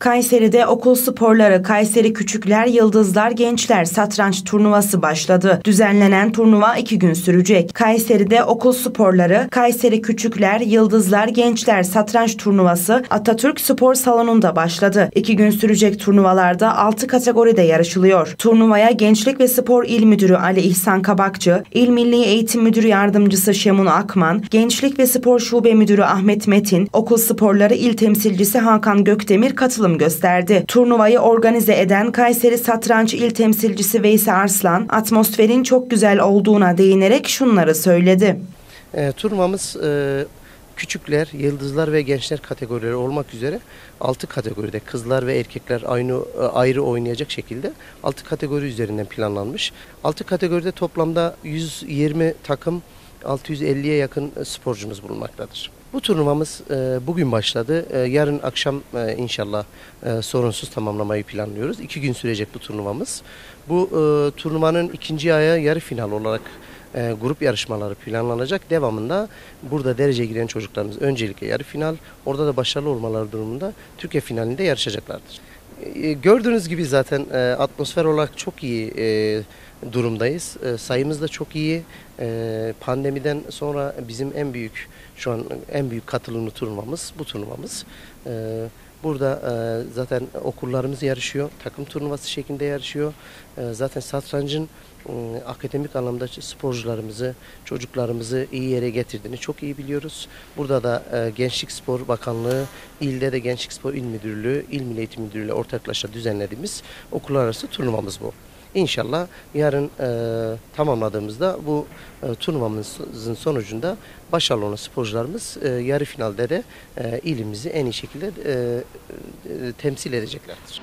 Kayseri'de okul sporları Kayseri Küçükler Yıldızlar Gençler Satranç Turnuvası başladı. Düzenlenen turnuva iki gün sürecek. Kayseri'de okul sporları Kayseri Küçükler Yıldızlar Gençler Satranç Turnuvası Atatürk Spor Salonu'nda başladı. İki gün sürecek turnuvalarda 6 kategoride yarışılıyor. Turnuvaya Gençlik ve Spor İl Müdürü Ali İhsan Kabakçı, İl Milli Eğitim Müdürü Yardımcısı Şemun Akman, Gençlik ve Spor Şube Müdürü Ahmet Metin, Okul Sporları İl Temsilcisi Hakan Gökdemir katılım gösterdi. Turnuvayı organize eden Kayseri Satranç İl Temsilcisi Veysi Arslan, atmosferin çok güzel olduğuna değinerek şunları söyledi. E, turnuvamız e, küçükler, yıldızlar ve gençler kategorileri olmak üzere 6 kategoride kızlar ve erkekler aynı e, ayrı oynayacak şekilde 6 kategori üzerinden planlanmış. 6 kategoride toplamda 120 takım 650'ye yakın sporcumuz bulunmaktadır. Bu turnuvamız e, bugün başladı. E, yarın akşam e, inşallah sorunsuz tamamlamayı planlıyoruz. İki gün sürecek bu turnuvamız. Bu turnuvanın ikinci aya yarı final olarak e, grup yarışmaları planlanacak. Devamında burada derece giren çocuklarımız öncelikle yarı final, orada da başarılı olmaları durumunda Türkiye finalinde yarışacaklardır. E, gördüğünüz gibi zaten e, atmosfer olarak çok iyi e, durumdayız. E, sayımız da çok iyi. E, pandemiden sonra bizim en büyük şu an en büyük katılımlı turnuvamız bu turnuvamız. E, burada e, zaten okullarımız yarışıyor. Takım turnuvası şeklinde yarışıyor. E, zaten satrancın e, akademik anlamda sporcularımızı, çocuklarımızı iyi yere getirdiğini çok iyi biliyoruz. Burada da e, Gençlik Spor Bakanlığı, ilde de Gençlik Spor İl Müdürlüğü, İl Milli Eğitim Müdürlüğü ortaklaşa düzenlediğimiz okullar arası turnuvamız bu. İnşallah yarın e, tamamladığımızda bu e, turnuvamızın sonucunda başarılı olan sporcularımız e, yarı finalde de e, ilimizi en iyi şekilde e, e, temsil edeceklerdir.